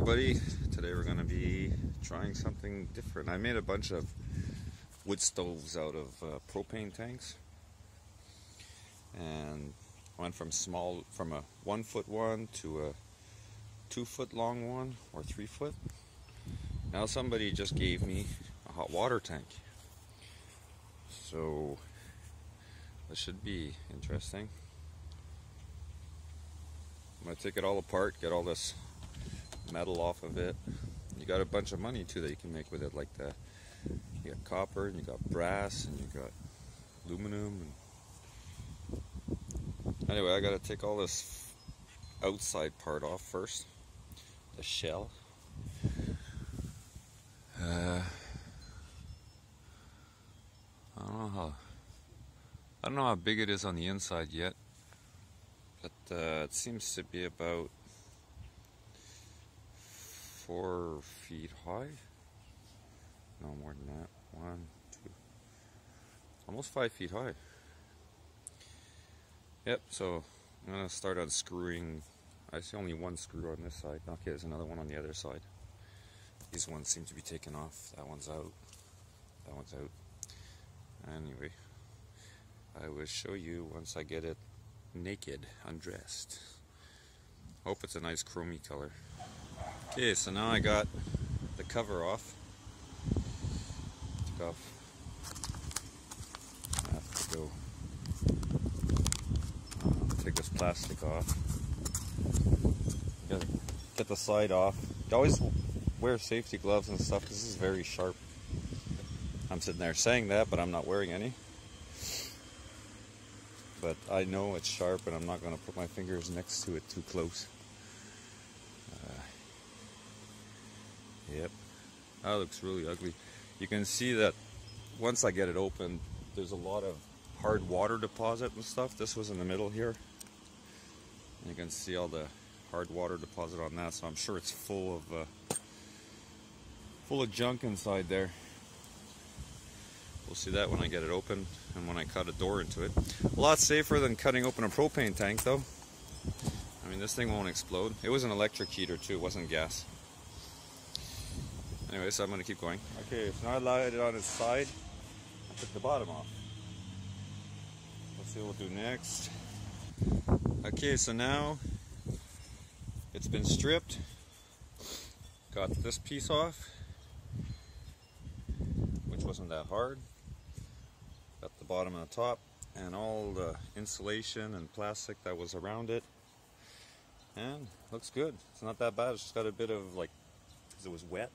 everybody. Today we're going to be trying something different. I made a bunch of wood stoves out of uh, propane tanks and went from small from a one foot one to a two foot long one or three foot. Now somebody just gave me a hot water tank. So this should be interesting. I'm gonna take it all apart, get all this metal off of it. You got a bunch of money too that you can make with it, like the you got copper and you got brass and you got aluminum. And... Anyway, I gotta take all this outside part off first, the shell. Uh, I don't know how. I don't know how big it is on the inside yet, but uh, it seems to be about four feet high. No more than that. One, two, almost five feet high. Yep, so I'm gonna start unscrewing. I see only one screw on this side. Okay, there's another one on the other side. These ones seem to be taken off. That one's out. That one's out. Anyway, I will show you once I get it naked, undressed. Hope it's a nice chromy color. Okay, so now I got the cover off. Took off. I have to go uh, take this plastic off. Get, get the side off. You always wear safety gloves and stuff this is very sharp. I'm sitting there saying that, but I'm not wearing any. But I know it's sharp and I'm not going to put my fingers next to it too close. Yep. That looks really ugly. You can see that once I get it open, there's a lot of hard water deposit and stuff. This was in the middle here. You can see all the hard water deposit on that, so I'm sure it's full of uh, full of junk inside there. We'll see that when I get it open and when I cut a door into it. A lot safer than cutting open a propane tank though. I mean, this thing won't explode. It was an electric heater too, it wasn't gas. Anyway, so I'm going to keep going. Okay, so now I laid it on its side. I took the bottom off. Let's see what we'll do next. Okay, so now it's been stripped. Got this piece off, which wasn't that hard. Got the bottom and the top, and all the insulation and plastic that was around it. And looks good. It's not that bad. It's just got a bit of like, because it was wet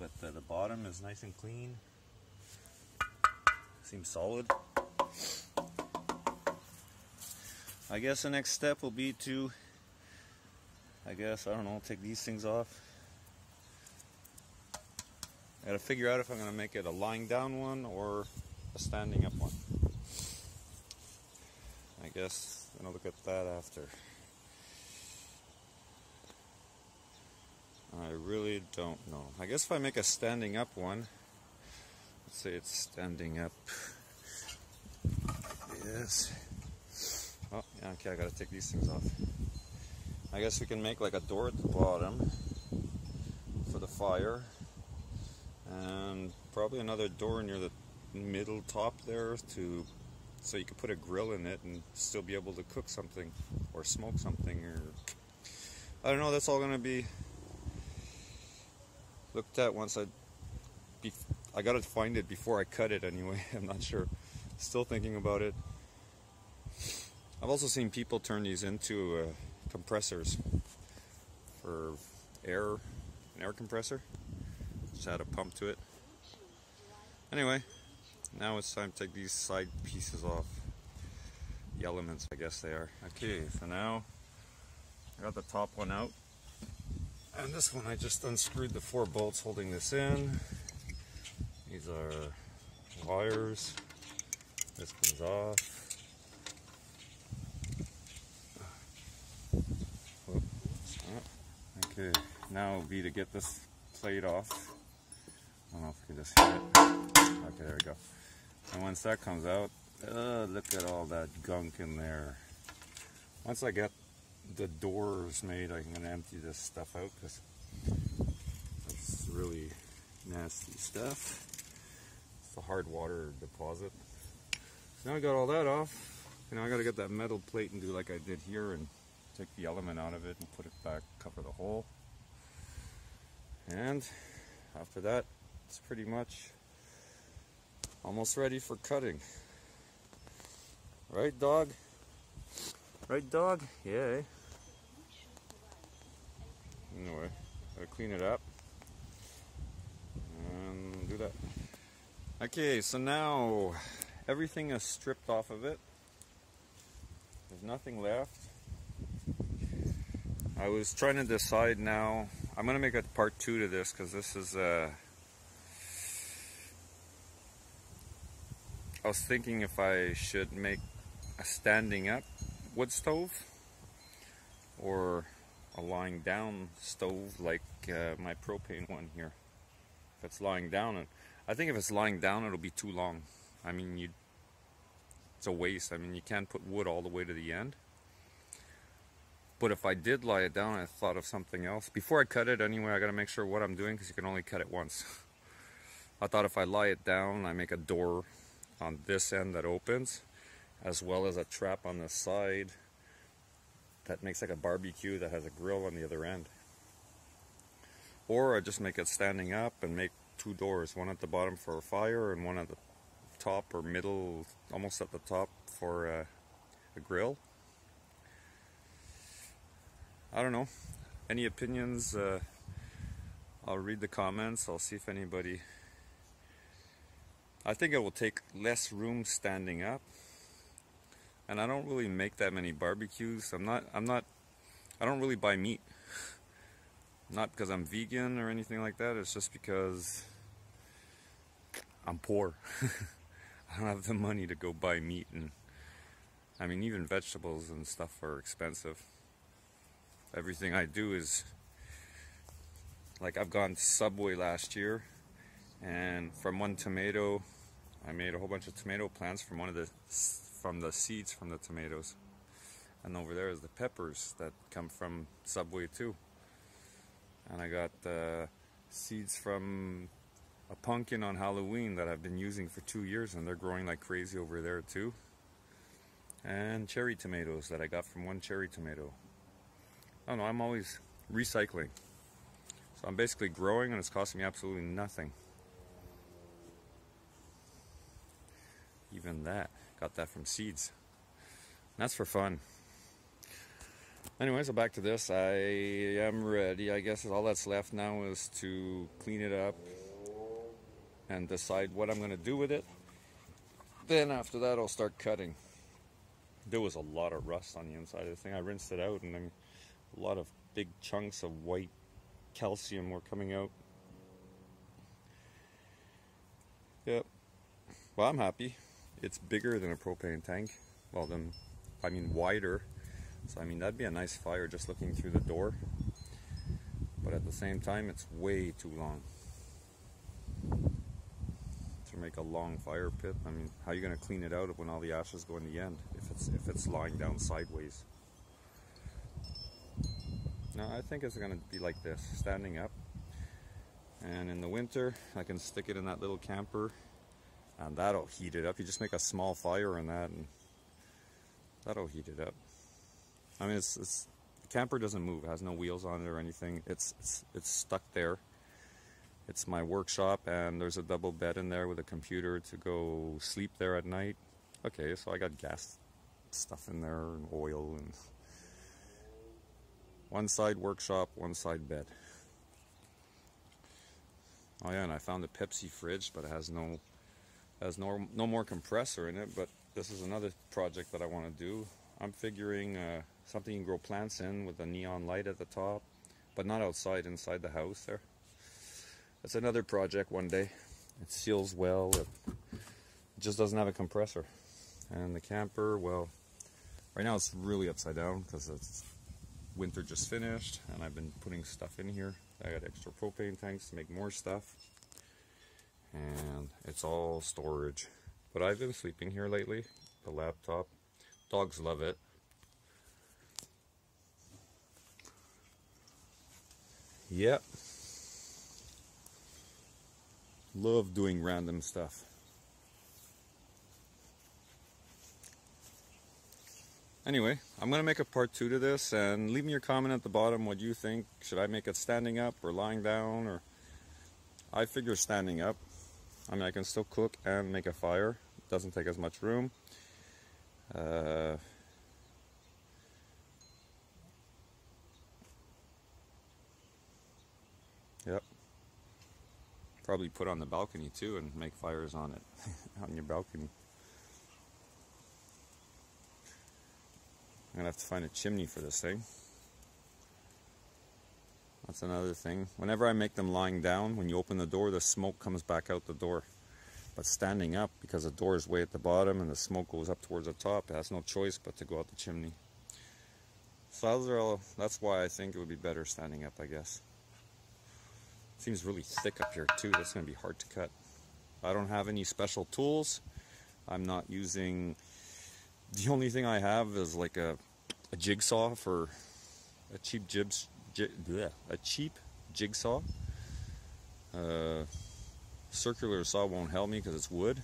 but uh, the bottom is nice and clean. Seems solid. I guess the next step will be to, I guess, I don't know, take these things off. I gotta figure out if I'm gonna make it a lying down one or a standing up one. I guess I'm gonna look at that after. I really don't know. I guess if I make a standing up one, let's say it's standing up. Yes. Oh, yeah, okay, I gotta take these things off. I guess we can make like a door at the bottom for the fire. And probably another door near the middle top there to so you could put a grill in it and still be able to cook something or smoke something or I don't know, that's all gonna be looked at once I I gotta find it before I cut it anyway I'm not sure. Still thinking about it. I've also seen people turn these into uh, compressors for air an air compressor. Just add a pump to it. Anyway now it's time to take these side pieces off. The elements I guess they are. Okay so now I got the top one out and this one I just unscrewed the four bolts holding this in. These are wires. This comes off. Okay, now will be to get this plate off. I don't know if we can just hit it. Okay, there we go. And once that comes out, uh, look at all that gunk in there. Once I get the door doors made, I'm going to empty this stuff out because That's really nasty stuff. It's a hard water deposit. So now I got all that off. You know, I gotta get that metal plate and do like I did here and take the element out of it and put it back, cover the hole. And after that, it's pretty much almost ready for cutting. Right, dog? Right, dog? Yeah. Eh? Anyway, gotta clean it up and do that. Okay, so now everything is stripped off of it. There's nothing left. I was trying to decide now. I'm gonna make a part two to this because this is uh, I was thinking if I should make a standing up wood stove or a lying down stove like uh, my propane one here. If it's lying down, and I think if it's lying down, it'll be too long. I mean, you it's a waste. I mean, you can't put wood all the way to the end. But if I did lie it down, I thought of something else. Before I cut it anyway, I gotta make sure what I'm doing because you can only cut it once. I thought if I lie it down, I make a door on this end that opens, as well as a trap on the side that makes like a barbecue that has a grill on the other end. Or I just make it standing up and make two doors, one at the bottom for a fire and one at the top or middle, almost at the top for uh, a grill. I don't know. Any opinions? Uh, I'll read the comments. I'll see if anybody I think it will take less room standing up. And I don't really make that many barbecues. I'm not, I'm not, I don't really buy meat. Not because I'm vegan or anything like that. It's just because I'm poor. I don't have the money to go buy meat and I mean even vegetables and stuff are expensive. Everything I do is like I've gone to Subway last year and from one tomato I made a whole bunch of tomato plants from one of the from the seeds from the tomatoes. And over there is the peppers that come from Subway too. And I got uh, seeds from a pumpkin on Halloween that I've been using for two years and they're growing like crazy over there too. And cherry tomatoes that I got from one cherry tomato. I don't know I'm always recycling. So I'm basically growing and it's costing me absolutely nothing. Even that. Got that from seeds. that's for fun. Anyways, so back to this. I am ready. I guess all that's left now is to clean it up and decide what I'm going to do with it. Then after that, I'll start cutting. There was a lot of rust on the inside of the thing. I rinsed it out and then a lot of big chunks of white calcium were coming out. Yep. Well, I'm happy it's bigger than a propane tank. Well, then, I mean wider. So I mean that'd be a nice fire just looking through the door. But at the same time, it's way too long to make a long fire pit. I mean, how are you going to clean it out when all the ashes go in the end if it's if it's lying down sideways? No, I think it's going to be like this, standing up. And in the winter, I can stick it in that little camper and that'll heat it up. You just make a small fire in that and that'll heat it up. I mean, it's, it's the camper doesn't move, it has no wheels on it or anything. It's, it's, it's stuck there. It's my workshop and there's a double bed in there with a computer to go sleep there at night. Okay, so I got gas stuff in there and oil and one side workshop, one side bed. Oh yeah, and I found a Pepsi fridge, but it has no has no, no more compressor in it, but this is another project that I want to do. I'm figuring uh, something you can grow plants in with a neon light at the top, but not outside, inside the house there. That's another project one day. It seals well, it just doesn't have a compressor. And the camper, well, right now it's really upside down because it's winter just finished and I've been putting stuff in here. I got extra propane tanks to make more stuff and it's all storage. But I've been sleeping here lately, the laptop. Dogs love it. Yep. Love doing random stuff. Anyway, I'm going to make a part two to this and leave me your comment at the bottom what you think. Should I make it standing up or lying down or I figure standing up. I mean I can still cook and make a fire. It doesn't take as much room. Uh, yep. Probably put on the balcony too and make fires on it on your balcony. I'm gonna have to find a chimney for this thing. That's another thing. Whenever I make them lying down, when you open the door, the smoke comes back out the door. But standing up, because the door is way at the bottom and the smoke goes up towards the top, it has no choice but to go out the chimney. So those are all, that's why I think it would be better standing up, I guess. Seems really thick up here too. That's going to be hard to cut. I don't have any special tools. I'm not using the only thing I have is like a, a jigsaw for a cheap jibs, a cheap jigsaw. Uh, circular saw won't help me because it's wood.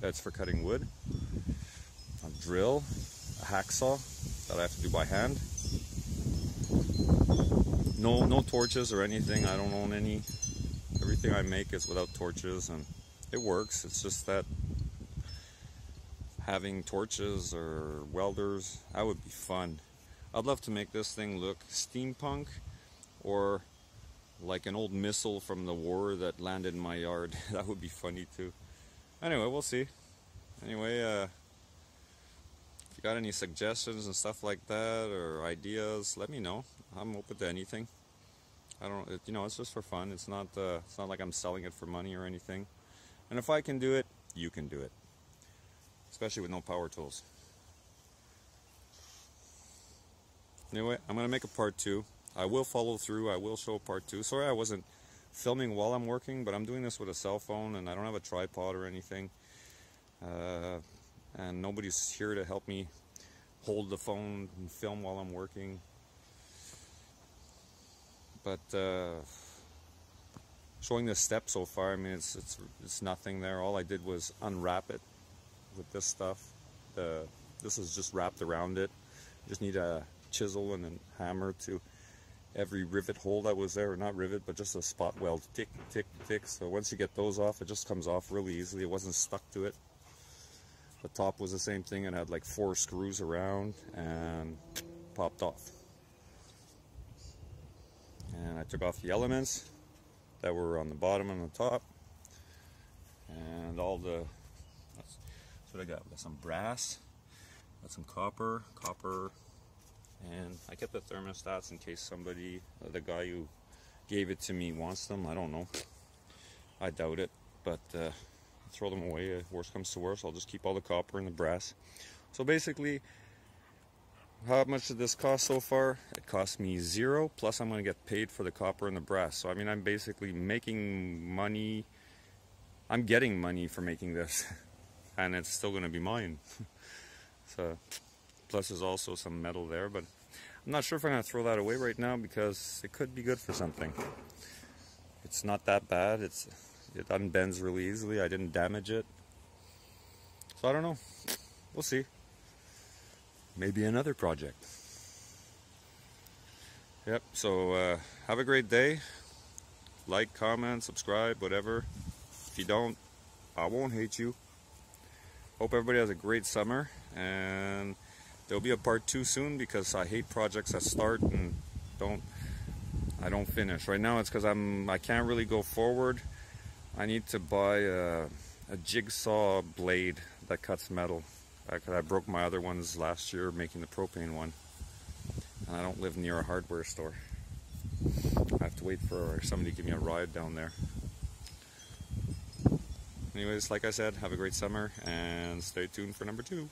That's for cutting wood. A drill, a hacksaw that I have to do by hand. No, no torches or anything. I don't own any. Everything I make is without torches, and it works. It's just that having torches or welders, that would be fun. I'd love to make this thing look steampunk or like an old missile from the war that landed in my yard. that would be funny too. Anyway, we'll see. Anyway, uh, if you got any suggestions and stuff like that or ideas, let me know. I'm open to anything. I don't, it, you know, it's just for fun. It's not, uh, it's not like I'm selling it for money or anything. And if I can do it, you can do it especially with no power tools. Anyway, I'm going to make a part two. I will follow through. I will show part two. Sorry I wasn't filming while I'm working, but I'm doing this with a cell phone and I don't have a tripod or anything. Uh, and nobody's here to help me hold the phone and film while I'm working. But uh, showing the step so far, I mean, it's, it's, it's nothing there. All I did was unwrap it with this stuff. The, this is just wrapped around it. Just need a chisel and a hammer to every rivet hole that was there, not rivet, but just a spot weld, tick, tick, tick. So once you get those off, it just comes off really easily. It wasn't stuck to it. The top was the same thing. and had like four screws around and popped off. And I took off the elements that were on the bottom and the top. And all the that's what I got. Got some brass, got some copper, copper, and I kept the thermostats in case somebody, uh, the guy who gave it to me wants them. I don't know. I doubt it, but uh, throw them away. Uh, worst comes to worst, I'll just keep all the copper and the brass. So basically, how much did this cost so far? It cost me zero, plus I'm going to get paid for the copper and the brass. So I mean, I'm basically making money. I'm getting money for making this. and it's still going to be mine. so, plus there's also some metal there, but I'm not sure if I'm going to throw that away right now because it could be good for something. It's not that bad. It's it unbends really easily. I didn't damage it. So I don't know. We'll see. Maybe another project. Yep, so uh, have a great day. Like, comment, subscribe, whatever. If you don't, I won't hate you. Hope everybody has a great summer and there'll be a part two soon because I hate projects that start and don't I don't finish. Right now it's because I'm I can't really go forward. I need to buy a, a jigsaw blade that cuts metal. I, I broke my other ones last year making the propane one. And I don't live near a hardware store. I have to wait for somebody to give me a ride down there anyways, like I said, have a great summer and stay tuned for number two.